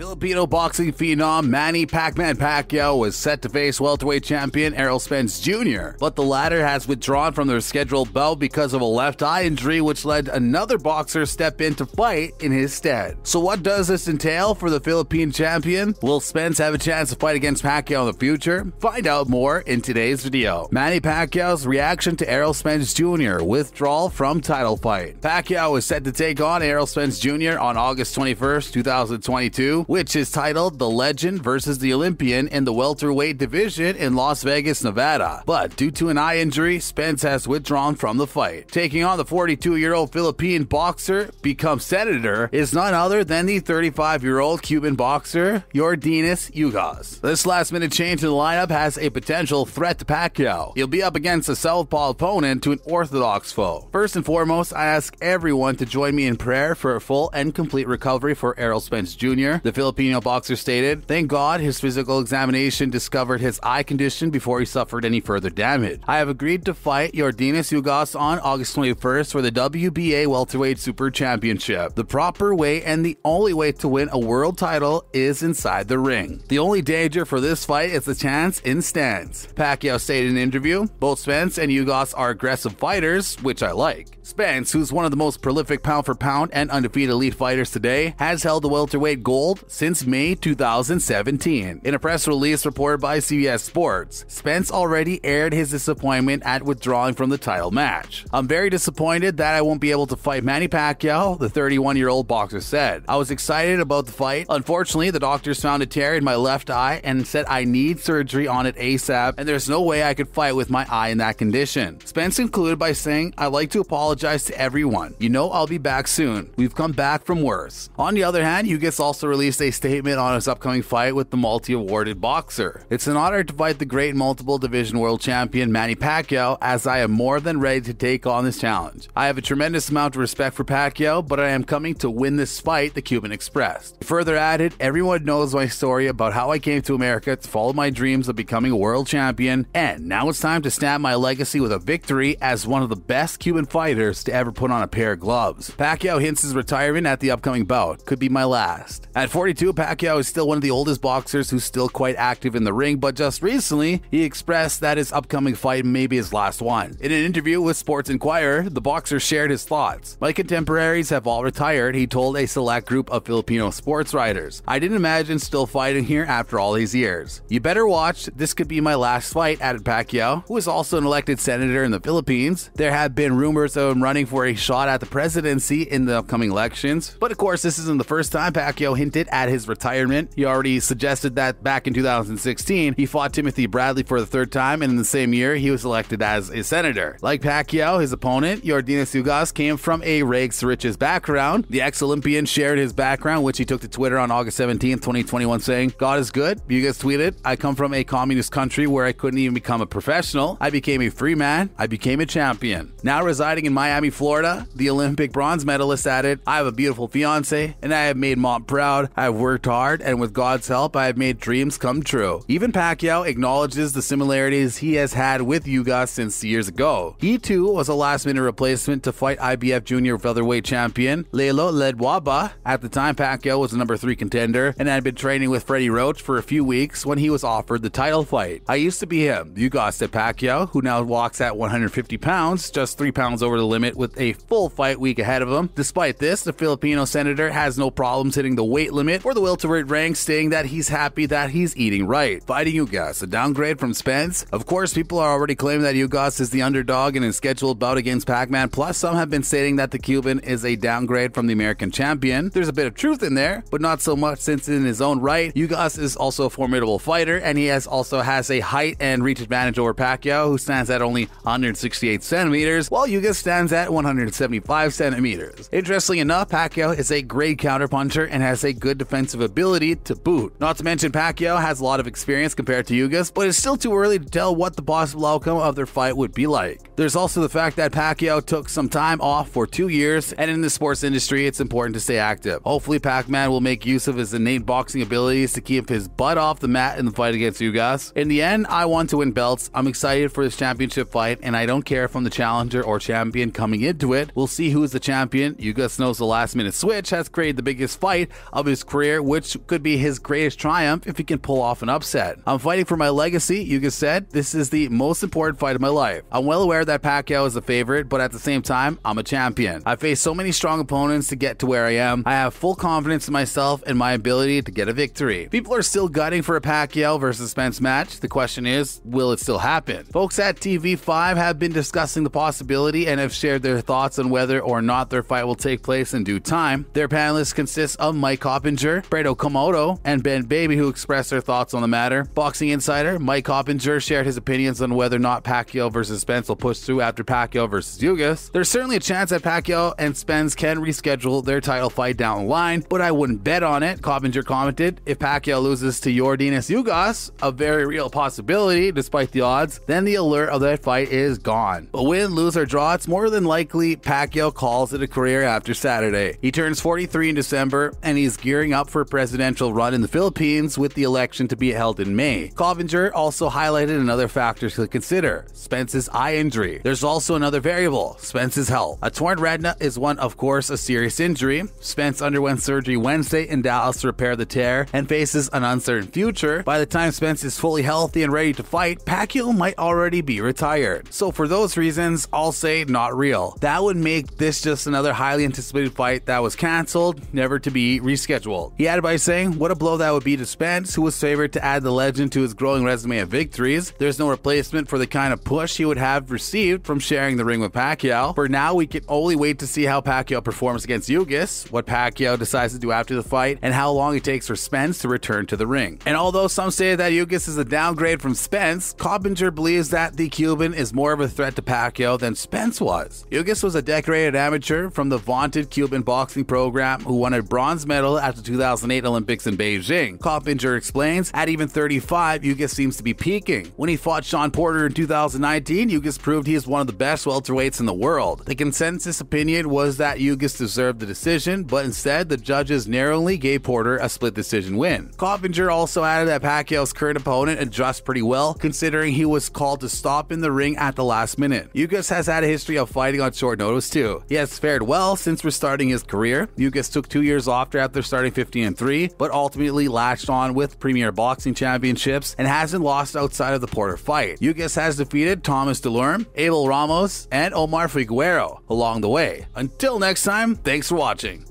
Filipino boxing phenom Manny Pacquiao was set to face welterweight champion Errol Spence Jr., but the latter has withdrawn from their scheduled bout because of a left eye injury which led another boxer step in to fight in his stead. So what does this entail for the Philippine champion? Will Spence have a chance to fight against Pacquiao in the future? Find out more in today's video. Manny Pacquiao's reaction to Errol Spence Jr. withdrawal from title fight. Pacquiao is set to take on Errol Spence Jr. on August 21st, 2022 which is titled The Legend versus the Olympian in the welterweight division in Las Vegas, Nevada. But due to an eye injury, Spence has withdrawn from the fight. Taking on the 42 year old Philippine boxer, become senator, is none other than the 35 year old Cuban boxer, Yordenis Ugas. This last minute change in the lineup has a potential threat to Pacquiao. He'll be up against a southpaw opponent to an orthodox foe. First and foremost, I ask everyone to join me in prayer for a full and complete recovery for Errol Spence Jr. The Filipino boxer stated, Thank God his physical examination discovered his eye condition before he suffered any further damage. I have agreed to fight Yordenis Ugas on August 21st for the WBA Welterweight Super Championship. The proper way and the only way to win a world title is inside the ring. The only danger for this fight is the chance in stands. Pacquiao stated in an interview, both Spence and Ugas are aggressive fighters, which I like. Spence, who's one of the most prolific pound for pound and undefeated elite fighters today, has held the welterweight gold since May 2017. In a press release reported by CBS Sports, Spence already aired his disappointment at withdrawing from the title match. I'm very disappointed that I won't be able to fight Manny Pacquiao, the 31 year old boxer said. I was excited about the fight. Unfortunately, the doctors found a tear in my left eye and said I need surgery on it ASAP, and there's no way I could fight with my eye in that condition. Spence concluded by saying, I'd like to apologize to everyone. You know I'll be back soon. We've come back from worse. On the other hand, Ugas also released a statement on his upcoming fight with the multi awarded boxer. It's an honor to fight the great multiple division world champion Manny Pacquiao, as I am more than ready to take on this challenge. I have a tremendous amount of respect for Pacquiao, but I am coming to win this fight, the Cuban expressed. He further added, Everyone knows my story about how I came to America to follow my dreams of becoming a world champion, and now it's time to stamp my legacy with a victory as one of the best Cuban fighters to ever put on a pair of gloves. Pacquiao hints his retirement at the upcoming bout. Could be my last. At 42, Pacquiao is still one of the oldest boxers who's still quite active in the ring, but just recently, he expressed that his upcoming fight may be his last one. In an interview with Sports Inquirer, the boxer shared his thoughts. My contemporaries have all retired, he told a select group of Filipino sports writers. I didn't imagine still fighting here after all these years. You better watch, this could be my last fight, added Pacquiao, who is also an elected senator in the Philippines. There have been rumors of him running for a shot at the presidency in the upcoming elections, but of course, this isn't the first time Pacquiao hinted at his retirement. He already suggested that back in 2016, he fought Timothy Bradley for the third time, and in the same year, he was elected as a senator. Like Pacquiao, his opponent, Yordenis Ugas, came from a rags to riches background. The ex Olympian shared his background, which he took to Twitter on August 17, 2021, saying, God is good. Ugas tweeted, I come from a communist country where I couldn't even become a professional. I became a free man. I became a champion. Now residing in Miami, Florida, the Olympic bronze medalist added, I have a beautiful fiance, and I have made mom proud. I have worked hard, and with God's help, I have made dreams come true. Even Pacquiao acknowledges the similarities he has had with Ugas since years ago. He too was a last minute replacement to fight IBF junior featherweight champion Lelo Ledwaba. At the time, Pacquiao was the number three contender and had been training with Freddie Roach for a few weeks when he was offered the title fight. I used to be him, Ugas said Pacquiao, who now walks at 150 pounds, just three pounds over the limit with a full fight week ahead of him. Despite this, the Filipino senator has no problems hitting the weight limit for the welterweight rank, stating that he's happy that he's eating right. Fighting Ugas, a downgrade from Spence. Of course, people are already claiming that Ugas is the underdog in his scheduled bout against Pac-Man. Plus, some have been stating that the Cuban is a downgrade from the American champion. There's a bit of truth in there, but not so much since in his own right, Ugas is also a formidable fighter, and he has also has a height and reach advantage over Pacquiao, who stands at only 168 centimeters, while Ugas stands at 175 centimeters. Interestingly enough, Pacquiao is a great counterpuncher and has a good defensive ability to boot. Not to mention, Pacquiao has a lot of experience compared to Ugas, but it's still too early to tell what the possible outcome of their fight would be like. There's also the fact that Pacquiao took some time off for two years, and in the sports industry, it's important to stay active. Hopefully, Pac Man will make use of his innate boxing abilities to keep his butt off the mat in the fight against Ugas. In the end, I want to win belts. I'm excited for this championship fight, and I don't care if I'm the challenger or champion coming into it. We'll see who's the champion. Ugas knows the last minute switch has created the biggest fight of his career, which could be his greatest triumph if he can pull off an upset. I'm fighting for my legacy, Ugas said. This is the most important fight of my life. I'm well aware that Pacquiao is the favorite, but at the same time, I'm a champion. I faced so many strong opponents to get to where I am. I have full confidence in myself and my ability to get a victory. People are still gutting for a Pacquiao versus Spence match. The question is, will it still happen? Folks at TV5 have been discussing the possibility and have shared their thoughts on whether or not their fight will take place in due time. Their panelists consist of Mike Coppinger, Brett Okamoto, and Ben Baby, who expressed their thoughts on the matter. Boxing Insider, Mike Coppinger shared his opinions on whether or not Pacquiao versus Spence will push through after Pacquiao versus Ugas. There's certainly a chance that Pacquiao and Spence can reschedule their title fight down the line, but I wouldn't bet on it. Coppinger commented, if Pacquiao loses to Yordenis Ugas, a very real possibility despite the odds, then the allure of that fight is gone. But win, lose, or draw, it's more than likely Pacquiao calls it a career after Saturday. He turns 43 in December, and he's gearing up for a presidential run in the Philippines with the election to be held in May. Coppinger also highlighted another factor to consider Spence's eye injury. There's also another variable Spence's health. A torn retina is one, of course, a serious injury. Spence underwent surgery Wednesday in Dallas to repair the tear and faces an uncertain future. By the time Spence is fully healthy and ready to fight, Pacquiao might already be retired. So, for those reasons, I'll say not real. That would make this just another highly anticipated fight that was cancelled, never to be rescheduled. He added by saying, What a blow that would be to Spence, who was favored to add the legend to his growing resume of victories. There's no replacement for the kind of push he would have received from sharing the ring with Pacquiao. For now, we can only wait to see how Pacquiao performs against Ugas, what Pacquiao decides to do after the fight, and how long it takes for Spence to return to the ring. And although some say that Ugas is a downgrade from Spence, Coppinger believes that the Cuban is more of a threat to Pacquiao than Spence was. Ugas was a decorated amateur from the vaunted Cuban boxing program who won a bronze medal at the 2008 Olympics in Beijing. Coppinger explains, at even 35, Ugas seems to be peaking. When he fought Sean Porter in 2019, Ugas proved he is one of the best welterweights in the world. The consensus opinion was that Ugas deserved the decision, but instead the judges narrowly gave Porter a split decision win. Coppinger also added that Pacquiao's current opponent adjusts pretty well, considering he was called to stop in the ring at the last minute. Ugas has had a history of fighting on short notice too. He has fared well since restarting his career. Ugas took two years off after starting 15 and 3, but ultimately latched on with Premier Boxing Championships and hasn't lost outside of the Porter fight. Ugas has defeated Thomas Dulorme, Abel Ramos, and Omar Figueroa along the way. Until next time, thanks for watching.